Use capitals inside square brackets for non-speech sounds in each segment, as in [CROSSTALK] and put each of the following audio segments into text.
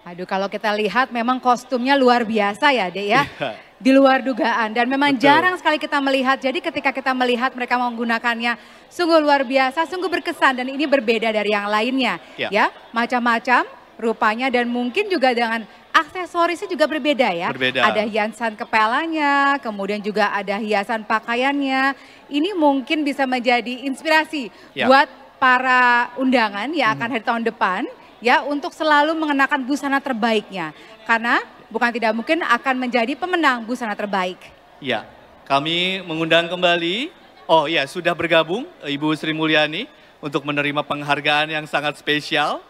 Aduh kalau kita lihat memang kostumnya luar biasa ya Dek ya. Iya. Di luar dugaan dan memang Betul. jarang sekali kita melihat. Jadi ketika kita melihat mereka menggunakannya sungguh luar biasa, sungguh berkesan dan ini berbeda dari yang lainnya. Ya. Ya, macam-macam rupanya dan mungkin juga dengan aksesorisnya juga berbeda ya. Berbeda. Ada hiasan kepalanya, kemudian juga ada hiasan pakaiannya. Ini mungkin bisa menjadi inspirasi Ya. buat para undangan yang akan hadir tahun depan ya untuk selalu mengenakan busana terbaiknya karena bukan tidak mungkin akan menjadi pemenang busana terbaik. Ya, kami mengundang kembali, oh ya sudah bergabung Ibu Sri Mulyani untuk menerima penghargaan yang sangat spesial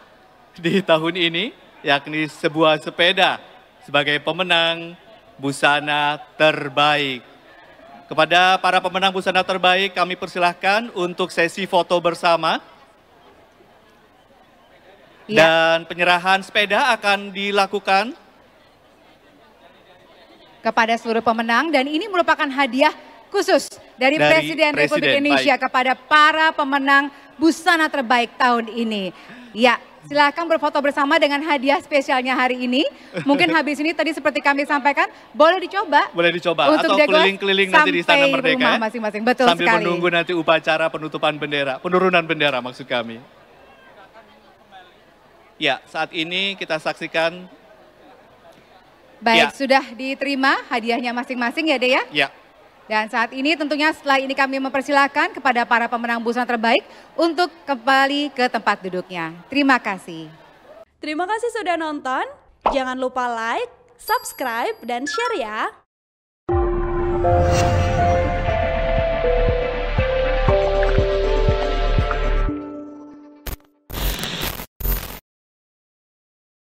di tahun ini, yakni sebuah sepeda sebagai pemenang busana terbaik. Kepada para pemenang busana terbaik kami persilahkan untuk sesi foto bersama Ya, dan penyerahan sepeda akan dilakukan kepada seluruh pemenang dan ini merupakan hadiah khusus dari, Dari Presiden, Republik Presiden, Indonesia kepada para pemenang busana terbaik tahun ini. Ya, silakan berfoto bersama dengan hadiah spesialnya hari ini. Mungkin [LAUGHS] habis ini tadi seperti kami sampaikan, boleh dicoba boleh dicoba untuk atau keliling-keliling nanti di Istana Merdeka rumah ya. masing-masing. Betul sambil sekali. menunggu nanti upacara penutupan bendera, penurunan bendera maksud kami. Ya, saat ini kita saksikan, Baik, Ya. sudah diterima hadiahnya masing-masing ya, Dea. ya, Dan saat ini tentunya setelah ini kami mempersilahkan kepada para pemenang busana terbaik untuk kembali ke tempat duduknya. Terima kasih. Terima kasih sudah nonton. Jangan lupa like, subscribe, dan share ya.